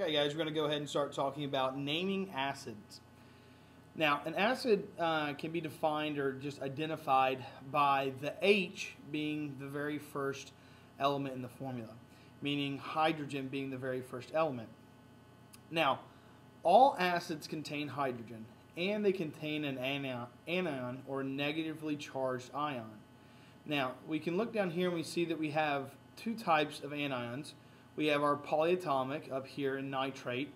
Okay, guys, we're going to go ahead and start talking about naming acids. Now, an acid uh, can be defined or just identified by the H being the very first element in the formula, meaning hydrogen being the very first element. Now, all acids contain hydrogen, and they contain an anion or negatively charged ion. Now, we can look down here and we see that we have two types of anions we have our polyatomic up here in nitrate,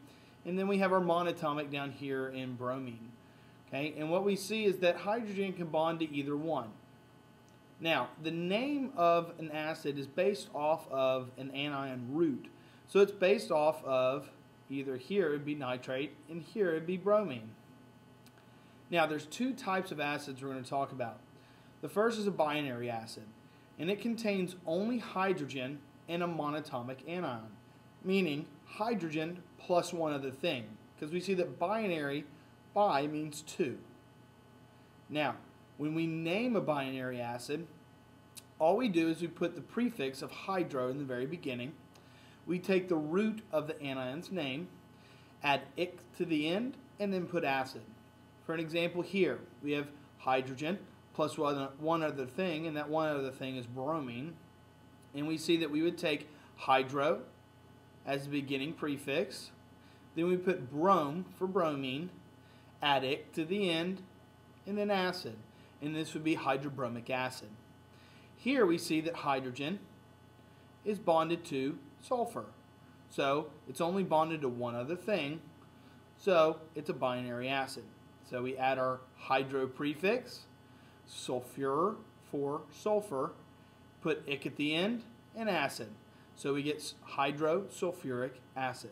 and then we have our monatomic down here in bromine. Okay, and what we see is that hydrogen can bond to either one. Now, the name of an acid is based off of an anion root. So it's based off of either here it would be nitrate and here it would be bromine. Now, there's two types of acids we're going to talk about. The first is a binary acid, and it contains only hydrogen and a monatomic anion, meaning hydrogen plus one other thing, because we see that binary, bi means two. Now, when we name a binary acid, all we do is we put the prefix of hydro in the very beginning. We take the root of the anion's name, add ic to the end, and then put acid. For an example here, we have hydrogen plus one, other thing, and that one other thing is bromine and we see that we would take hydro as the beginning prefix. Then we put brom for bromine, add ic to the end, and then acid. And this would be hydrobromic acid. Here we see that hydrogen is bonded to sulfur. So it's only bonded to one other thing. So it's a binary acid. So we add our hydro prefix, sulfur for sulfur, put ic at the end, and acid. So we get hydrosulfuric acid.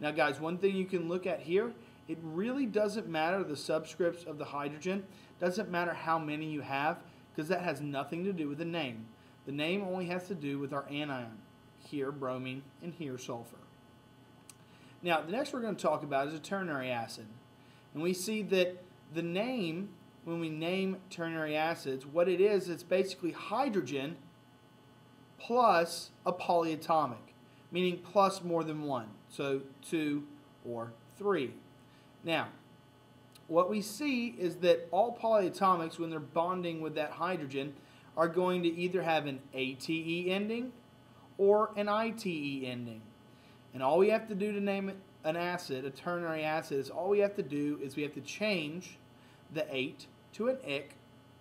Now guys, one thing you can look at here, it really doesn't matter the subscripts of the hydrogen, doesn't matter how many you have, because that has nothing to do with the name. The name only has to do with our anion, here bromine and here sulfur. Now, the next we're going to talk about is a ternary acid. And we see that the name when we name ternary acids, what it is, it's basically hydrogen plus a polyatomic, meaning plus more than one. So two or three. Now, what we see is that all polyatomics, when they're bonding with that hydrogen, are going to either have an ATE ending or an ITE ending. And all we have to do to name an acid, a ternary acid, is all we have to do is we have to change the ATE to an ic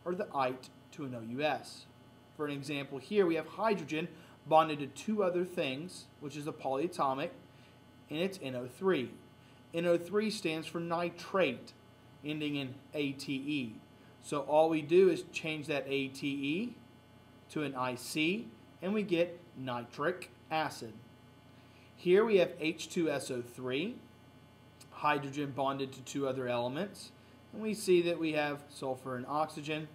or the ite to an OUS. For an example here, we have hydrogen bonded to two other things, which is a polyatomic, and it's NO3. NO3 stands for nitrate, ending in ATE. So all we do is change that ATE to an IC, and we get nitric acid. Here we have H2SO3, hydrogen bonded to two other elements, and we see that we have sulfur and oxygen.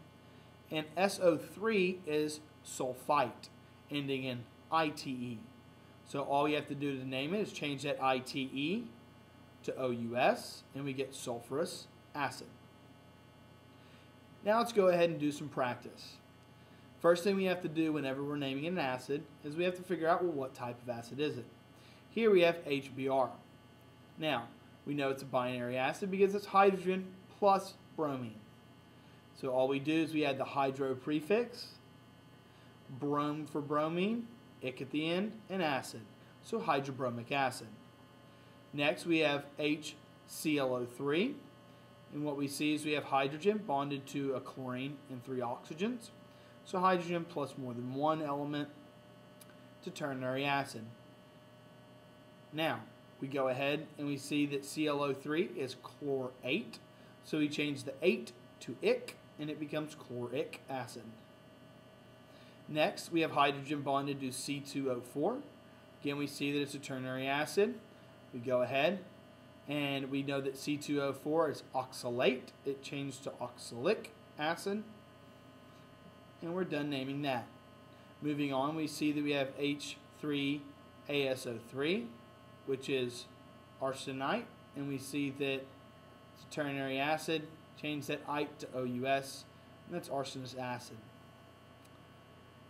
And SO3 is sulfite, ending in ITE. So all you have to do to name it is change that ITE to OUS, and we get sulfurous acid. Now let's go ahead and do some practice. First thing we have to do whenever we're naming an acid is we have to figure out, well, what type of acid is it? Here we have HBr. Now, we know it's a binary acid because it's hydrogen plus bromine. So all we do is we add the hydro prefix, brom for bromine, ic at the end, and acid. So hydrobromic acid. Next we have HClO3. And what we see is we have hydrogen bonded to a chlorine and three oxygens. So hydrogen plus more than one element to ternary acid. Now, we go ahead and we see that ClO3 is chlorate. So we change the ATE to ic and it becomes chloric acid. Next, we have hydrogen bonded to C2O4. Again, we see that it's a ternary acid. We go ahead and we know that C2O4 is oxalate. It changed to oxalic acid. And we're done naming that. Moving on, we see that we have H3ASO3, which is arsenite. And we see that it's a ternary acid change that ite to OUS, and that's arsenic acid.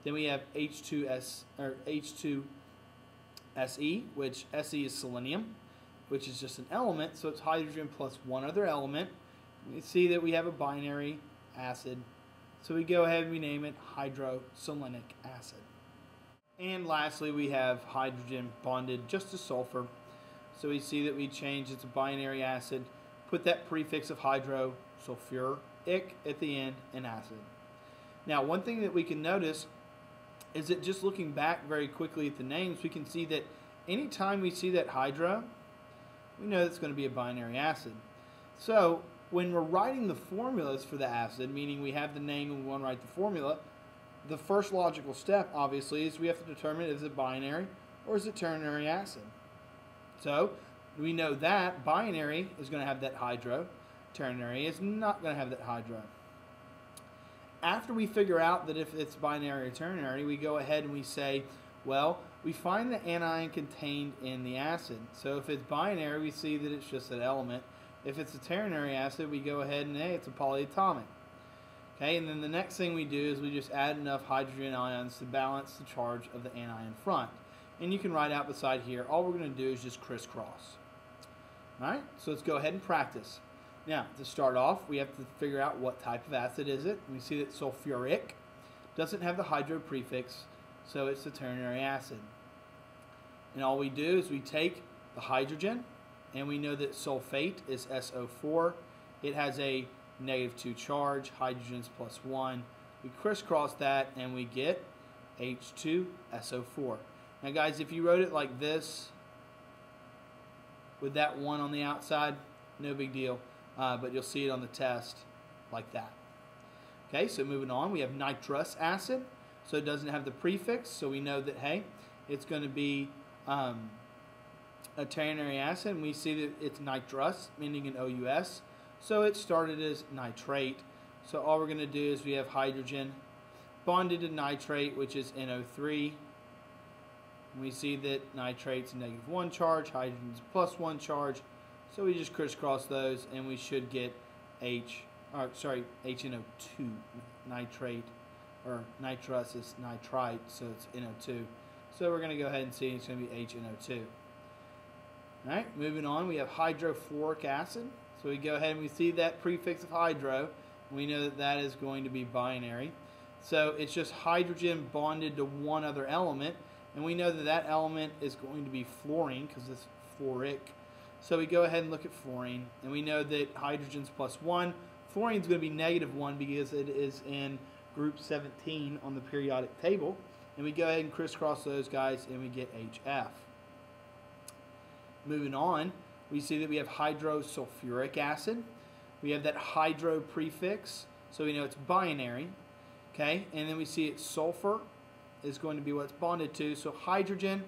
Then we have H2S or H2SE, which Se is selenium. which is just an element, so it's hydrogen plus one other element. You see that we have a binary acid, so we go ahead and we name it hydroselenic acid. And lastly, we have hydrogen bonded just to sulfur. So we see that we change it's binary acid, put that prefix of hydro, sulfuric at the end, and acid. Now, one thing that we can notice is that just looking back very quickly at the names, we can see that anytime we see that hydro, we know it's going to be a binary acid. So when we're writing the formulas for the acid, meaning we have the name and we want to write the formula, the first logical step, obviously, is we have to determine is it binary or is it ternary acid. So we know that binary is going to have that hydro, ternary is not going to have that hydro. After we figure out that if it's binary or ternary, we go ahead and we say, well, we find the anion contained in the acid. So if it's binary, we see that it's just an element. If it's a ternary acid, we go ahead and, hey, it's a polyatomic. Okay, and then the next thing we do is we just add enough hydrogen ions to balance the charge of the anion front. And you can write out beside here, all we're going to do is just crisscross. Alright, so let's go ahead and practice. Now, to start off, we have to figure out what type of acid is it. We see that sulfuric doesn't have the hydro prefix, so it's a ternary acid. And all we do is we take the hydrogen, and we know that sulfate is SO4. It has a negative 2 charge, hydrogen's plus 1. We crisscross that and we get H2SO4. Now guys, if you wrote it like this, with that 1 on the outside, no big deal. Uh, but you'll see it on the test like that. Okay, so moving on, we have nitrous acid. So it doesn't have the prefix, so we know that, hey, it's going to be um, a ternary acid. And we see that it's nitrous, meaning an OUS. So it started as nitrate. So all we're going to do is we have hydrogen bonded to nitrate, which is NO3. We see that nitrate's negative 1 charge, hydrogen's plus 1 charge. So we just crisscross those and we should get H, or sorry, HNO2, nitrate, or nitrous is nitrite, so it's NO2. So we're going to go ahead and see it's going to be HNO2. All right, moving on, we have hydrofluoric acid. So we go ahead and we see that prefix of hydro. We know that that is going to be binary. So it's just hydrogen bonded to one other element. And we know that that element is going to be fluorine because it's fluoric. So we go ahead and look at fluorine. And we know that hydrogen's plus 1. Fluorine's going to be negative 1 because it is in group 17 on the periodic table. And we go ahead and crisscross those guys and we get HF. Moving on, we see that we have hydrosulfuric acid. We have that hydro prefix, so we know it's binary. Okay, and then we see it sulfur is going to be what's bonded to. So hydrogen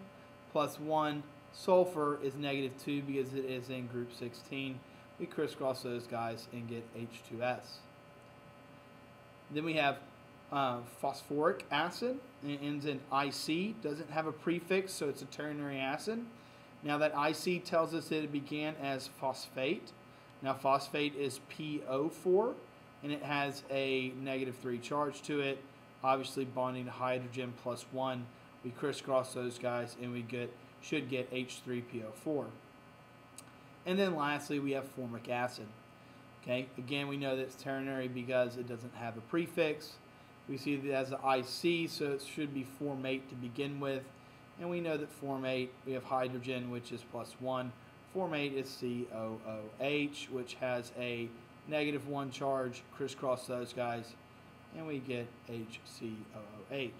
plus 1, sulfur is negative 2 because it is in group 16. We crisscross those guys and get H2S. Then we have uh, phosphoric acid. It ends in IC. Doesn't have a prefix, so it's a ternary acid. Now that IC tells us that it began as phosphate. Now phosphate is PO4 and it has a negative 3 charge to it, obviously bonding to hydrogen plus 1. We crisscross those guys and we get should get H3PO4. And then lastly, we have formic acid. Okay, again, we know that it's ternary because it doesn't have a prefix. We see that as an IC, so it should be formate to begin with. And we know that formate, we have hydrogen, which is plus 1. Formate is COOH, which has a negative 1 charge. Crisscross those guys, and we get HCOOH.